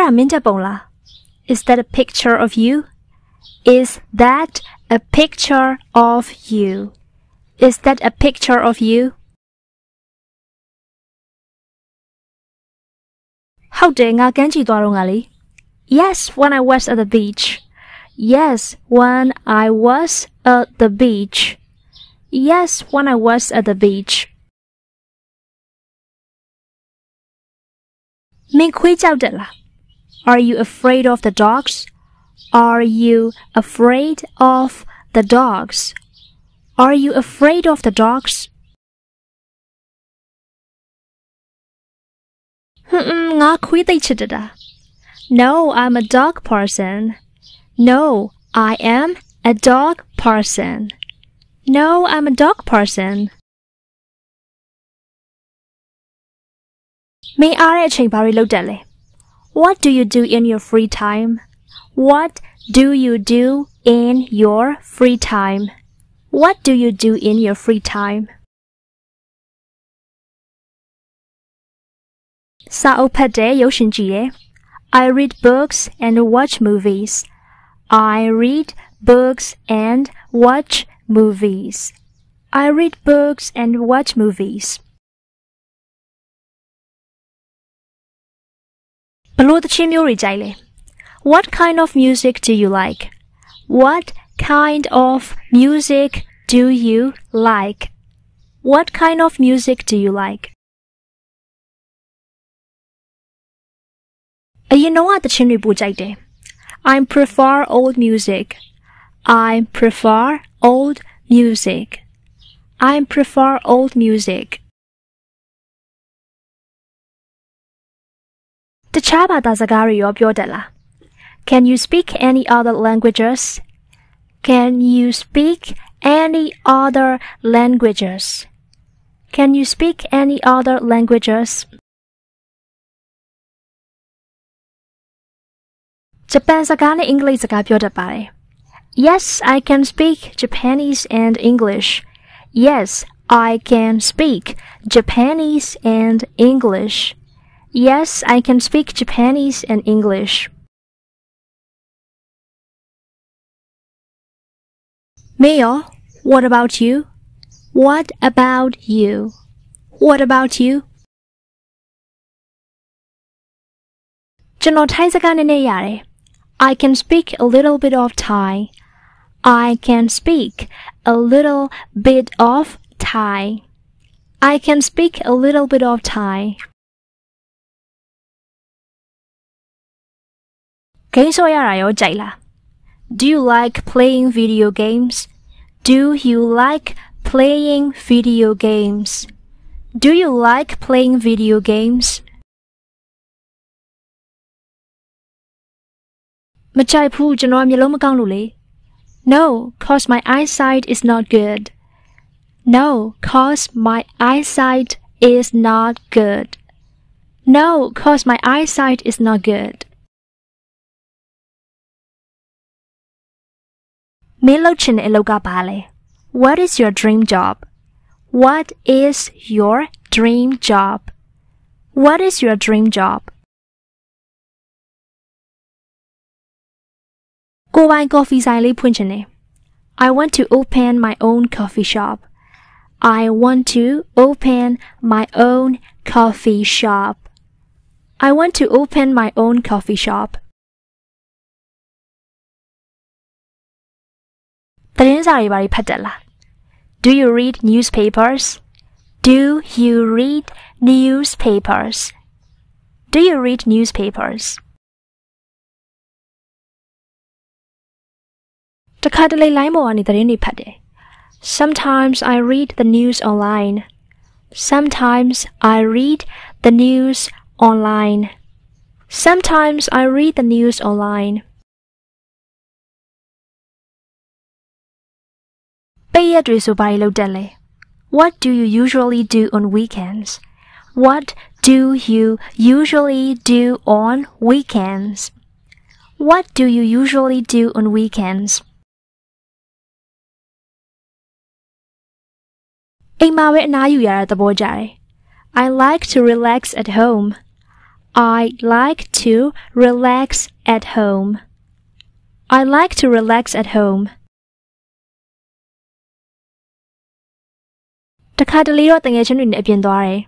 အဲ့ဒါမင်းတက်ပုံလား Is that a picture of you Is that a picture of you Is that a picture of you ဟုတ်တယ်ငါကမ်းခြေသွားတော့ငါလေ Yes when I was at the beach Yes when I was at the beach Yes when I was at the beach မင်းခွေးကြောက်တယ်လား are you afraid of the dogs? Are you afraid of the dogs? Are you afraid of the dogs? Hmm, no, I'm a dog person. No, I am a dog person. No, I'm a dog person. Me. What do you do in your free time? What do you do in your free time? What do you do in your free time? Sa opade. I read books and watch movies. I read books and watch movies. I read books and watch movies. ဘလို့သချင်းမျိုးတွေကြိုက်လဲ What kind of music do you like What kind of music do you like What kind of music do you like အရင်တော့တချင်းတွေပိုကြိုက်တယ် I prefer old music I prefer old music I prefer old music တခြားဘာသာစကားတွေရောပြောတတ်လား Can you speak any other languages Can you speak any other languages Can you speak any other languages ဂျပန်စကားနဲ့အင်္ဂလိပ်စကားပြောတတ်ပါတယ် Yes, I can speak Japanese and English. Yes, I can speak Japanese and English. Yes, I can speak Japanese and English. Mayo, what about you? What about you? What about you? ကျွန်တော်ထိုင်းစကားနည်းနည်းရတယ် I can speak a little bit of Thai. I can speak a little bit of Thai. I can speak a little bit of Thai. ဂိမ်းဆော့ရတာရောကြိုက်လား Do you like playing video games? Do you like playing video games? Do you like playing video games? မကြိုက်ဘူးကျွန်တော်မျိုးလုံးမကောင်းလို့လေ No cause my eyesight is not good No cause my eyesight is not good No cause my eyesight is not good မင်းလုပ်ချင်တဲ့အလုပ်ကဘာလဲ What is your dream job What is your dream job What is your dream job ကိုပိုင်ကော်ဖီဆိုင်လေးဖွင့်ချင်တယ် I want to open my own coffee shop I want to open my own coffee shop I want to open my own coffee shop သတင်းစာတွေဘာတွေဖတ်တတ်လား Do you read newspapers Do you read newspapers Do you read newspapers တခါတလေလိုင်းပေါ်ကနေသတင်းတွေဖတ်တယ် Sometimes I read the news online Sometimes I read the news online Sometimes I read the news online ပိတ်ရက်တွေဆိုဘာတွေလုပ်တတ်လဲ What do you usually do on weekends What do you usually do on weekends What do you usually do on weekends အိမ်မှာပဲအနားယူရတာသဘောကျတယ် I like to relax at home I like to relax at home. I like to relax at home. တခါတလေတော့တငယ်ချင်းတွေနဲ့အပြင်သွားတယ်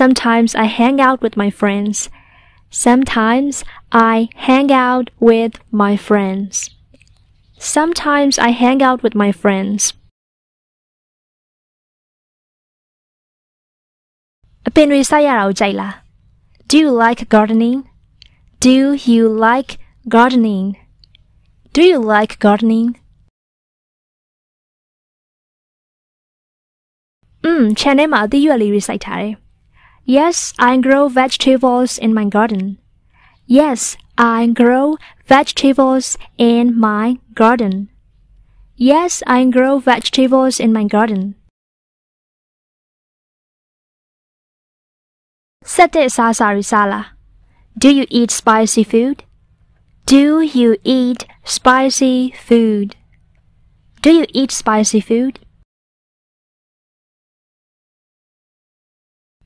Sometimes I hang out with my friends. Sometimes I hang out with my friends. Sometimes I hang out with my friends. အပင်တွေစိုက်ရတာကိုကြိုက်လား Do you like gardening? Do you like gardening? Do you like gardening? อืม channel မှာအသီးရွက်လေးတွေစိုက်ထားတယ် Yes, I grow vegetables in my garden. Yes, I grow vegetables in my garden. Yes, I grow vegetables in my garden. ဆက်တဲ့အစားအစာတွေစားလား Do you eat spicy food? Do you eat spicy food? Do you eat spicy food?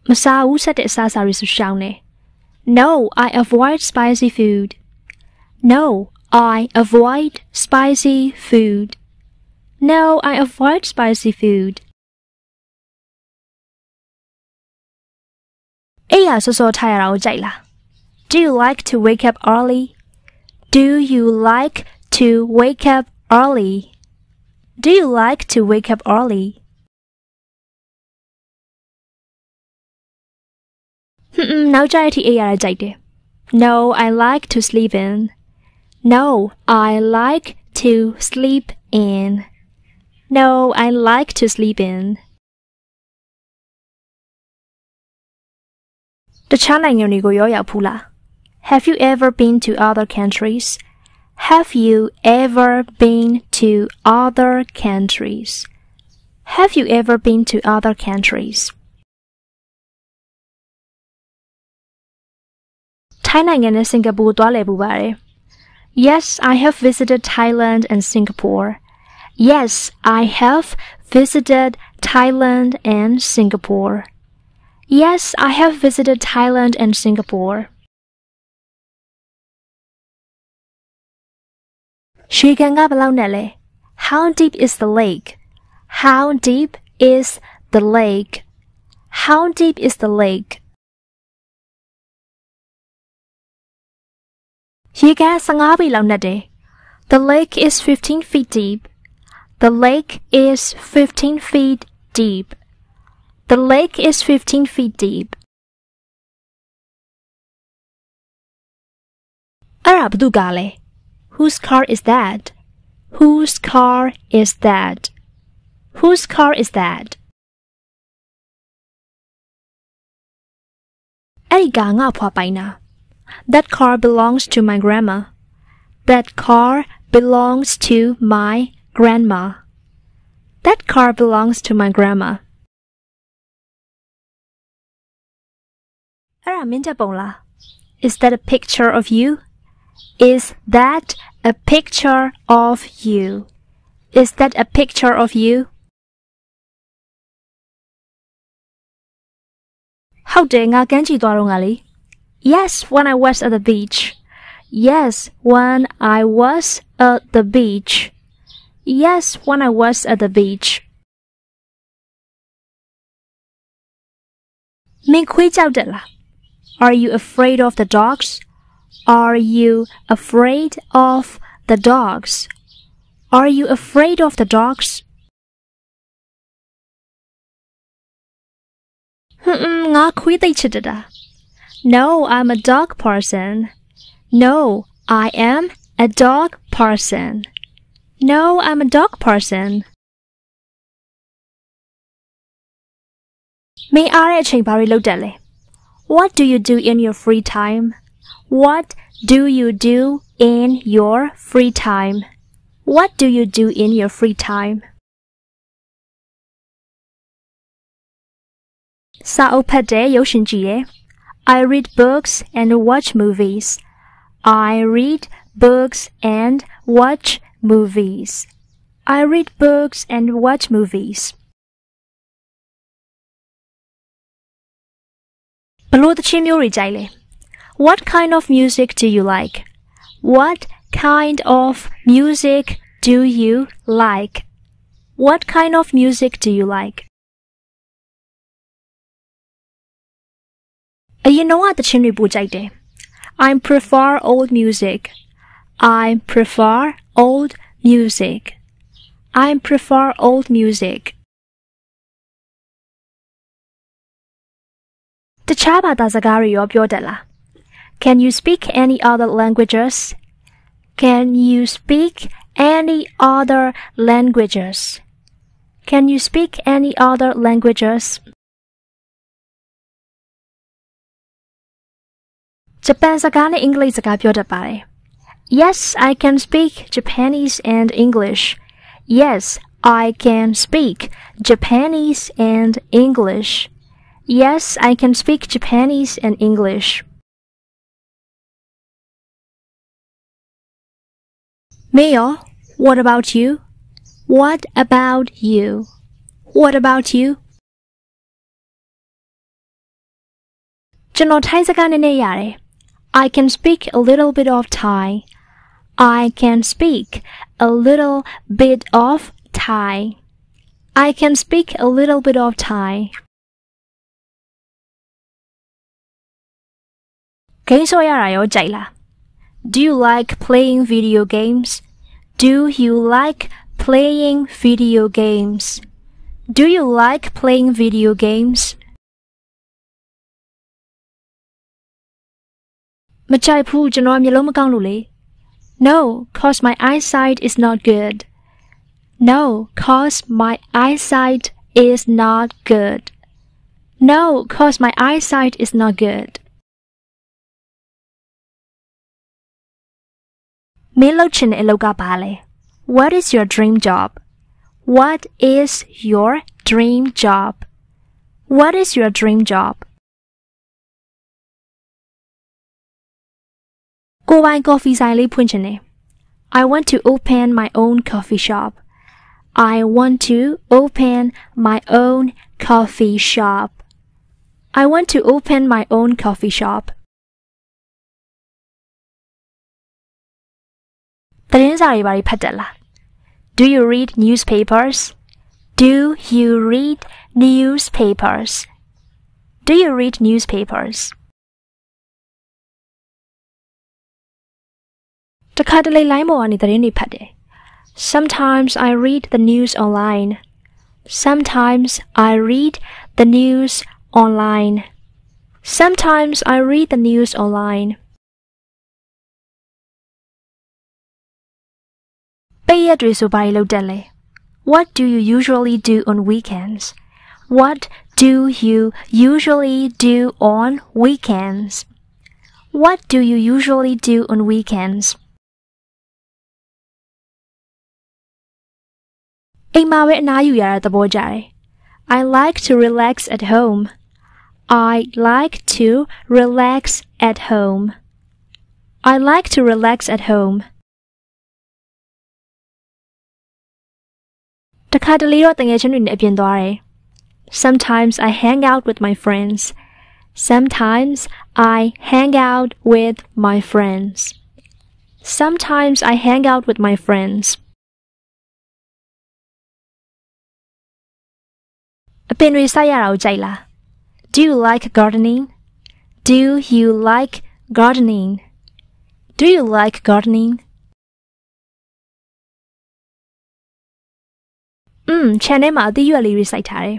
မစားဘူးဆက်တဲ့အစားအစာတွေဆိုရှောင်တယ် No, I avoid spicy food. No, I avoid spicy food. No, I avoid spicy food. အိယာစောစောထားရတာကိုကြိုက်လား Do you like to wake up early? Do you like to wake up early? Do you like to wake up early? န်းနောက်ကြရတဲ့အထိအိပ်ရတာကြိုက်တယ် No, I like to sleep in. No, I like to sleep in. No, I like to sleep in. တခြားနိုင်ငံတွေကိုရောရောက်ဖူးလား Have you ever been to other countries? Have you ever been to other countries? Have you ever been to other countries? ထိုင်းနိုင်ငံနဲ့စင်ကာပူသွားလည်ပူပါတယ် Yes, I have visited Thailand and Singapore. Yes, I have visited Thailand and Singapore. Yes, I have visited Thailand and Singapore. ရှေကန်ကဘယ်လောက်နဲ့လဲ How deep is the lake? How deep is the lake? How deep is the lake? ရေကန်15ပေလောက်နဲ့တယ် The lake is 15 feet deep. The lake is 15 feet deep. The lake is 15 feet deep. အဲ့ဒါဘသူကလဲ Whose car is that? Whose car is that? Whose car is that? အဲ့ဒီကငါ့ဖွာပိုင်တာ That car belongs to my grandma. That car belongs to my grandma. That car belongs to my grandma. အဲ့ဒါမင်းတက်ပုံလား Is that a picture of you? Is that a picture of you? Is that a picture of you? ဟုတ်တယ်ငါကမ်းခြေသွားတော့ငါလေ Yes, when I was at the beach. Yes, when I was at the beach. Yes, when I was at the beach. မင်းခွေးကြောက်တယ်လား Are you afraid of the dogs? Are you afraid of the dogs? Are you afraid of the dogs? ဟွန်းငါခွေးသိချစ်တတာ no, I'm a dog person. No, I am a dog person. No, I'm a dog person. May I Chinpari Lodele? What do you do in your free time? What do you do in your free time? What do you do in your free time? Sa opade yoshinjiye. I read books and watch movies. I read books and watch movies. I read books and watch movies. What kind of music do you like? What kind of music do you like? What kind of music do you like? အရင်တော့တချင်းတွေပိုကြိုက်တယ် I prefer old music. I prefer old music. I prefer old music. တခြားဘာသာစကားတွေရောပြောတတ်လား Can you speak any other languages? Can you speak any other languages? Can you speak any other languages? ဂျပန်စကားနဲ့အင်္ဂလိပ်စကားပြောတတ်ပါတယ် Yes, I can speak Japanese and English. Yes, I can speak Japanese and English. Yes, I can speak Japanese and English. Mayo, what about you? What about you? What about you? ကျွန်တော်ထိုင်းစကားနည်းနည်းရတယ် I can speak a little bit of Thai. I can speak a little bit of Thai. I can speak a little bit of Thai. Do you like playing video games? Do you like playing video games? Do you like playing video games? မကြိုက်ဘူးကျွန်တော်မျိုးလုံးမကောင်းလို့လေ No, cause my eyesight is not good. No, cause my eyesight is not good. No, cause my eyesight is not good. မင်းလုပ်ချင်တဲ့အလုပ်ကဘာလဲ What is your dream job? What is your dream job? What is your dream job? ကိုပိုင်ကော်ဖီဆိုင်လေးဖွင့်ချင်တယ် I want to open my own coffee shop. I want to open my own coffee shop. I want to open my own coffee shop. သတင်းစာတွေဘာတွေဖတ်တတ်လား Do you read newspapers? Do you read newspapers? Do you read newspapers? တခါတလေလိုင်းပေါ်ကနေသတင်းတွေဖတ်တယ် Sometimes I read the news online. Sometimes I read the news online. Sometimes I read the news online. ပိတ်ရက်တွေဆိုဘာတွေလုပ်တတ်လဲ What do you usually do on weekends? What do you usually do on weekends? What do you usually do on weekends? အိမ်မှာပဲအနားယူရတာသဘောကျတယ် I like to relax at home. I like to relax at home. I like to relax at home. တခါတလေတော့တငယ်ချင်းတွေနဲ့အပြင်သွားတယ် Sometimes I hang out with my friends. Sometimes I hang out with my friends. Sometimes I hang out with my friends. အပင်တွေစိုက်ရတာကိုကြိုက်လား Do you like gardening? Do you like gardening? Do you like gardening? อืม channel မှာအသီးရွက်လေးတွေစိုက်ထားတယ်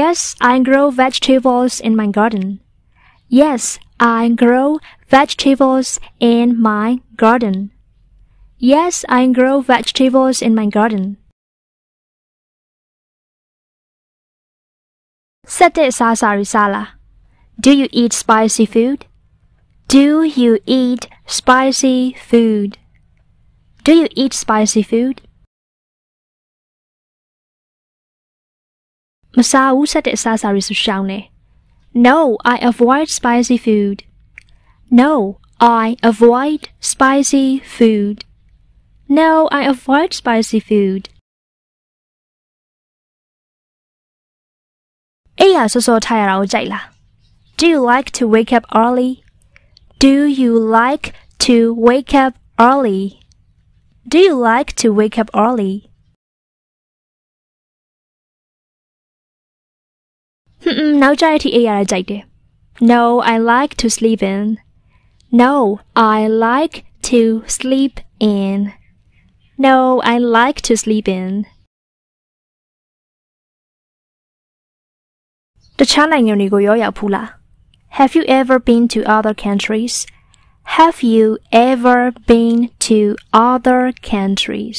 Yes, I grow vegetables in my garden. Yes, I grow vegetables in my garden. Yes, I grow vegetables in my garden. Sete sasarisala. Do you eat spicy food? Do you eat spicy food? Do you eat spicy food? Masau sete sasarisu. No, I avoid spicy food. No, I avoid spicy food. No, I avoid spicy food. ရစောစောထားရတာကိုကြိုက်လား Do you like to wake up early? Do you like to wake up early? Do you like to wake up early? ဟွန်းနောက်ကြတဲ့အထိအေးရတာကြိုက်တယ် No, I like to sleep in. No, I like to sleep in. No, I like to sleep in. တခြားနိုင်ငံတွေကိုရောရောက်ဖူးလား Have you ever been to other countries? Have you ever been to other countries?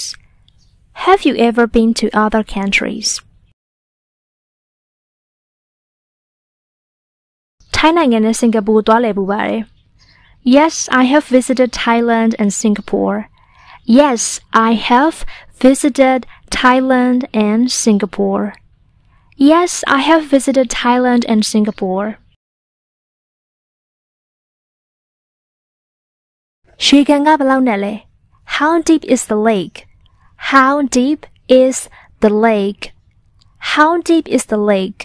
Have you ever been to other countries? ထိုင်းနိုင်ငံနဲ့စင်ကာပူသွားလည်ပူပါတယ် Yes, I have visited Thailand and Singapore. Yes, I have visited Thailand and Singapore. Yes, I have visited Thailand and Singapore. ရှေကန်ကဘယ်လောက်နဲ့လဲ How deep is the lake? How deep is the lake? How deep is the lake?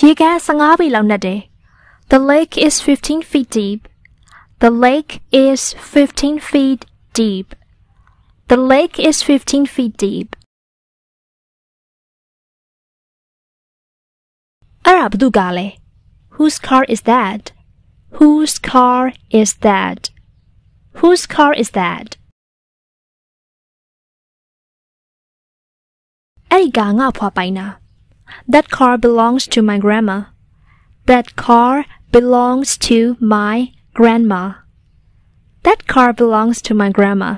ရေကန်15ပေလောက်နဲ့တယ် The lake is 15 feet deep. The lake is 15 feet deep. The lake is 15 feet deep. Arabdu Gale. Whose car is that? Whose car is that? Whose car is that? That car belongs to my grandma. That car belongs to my grandma. That car belongs to my grandma.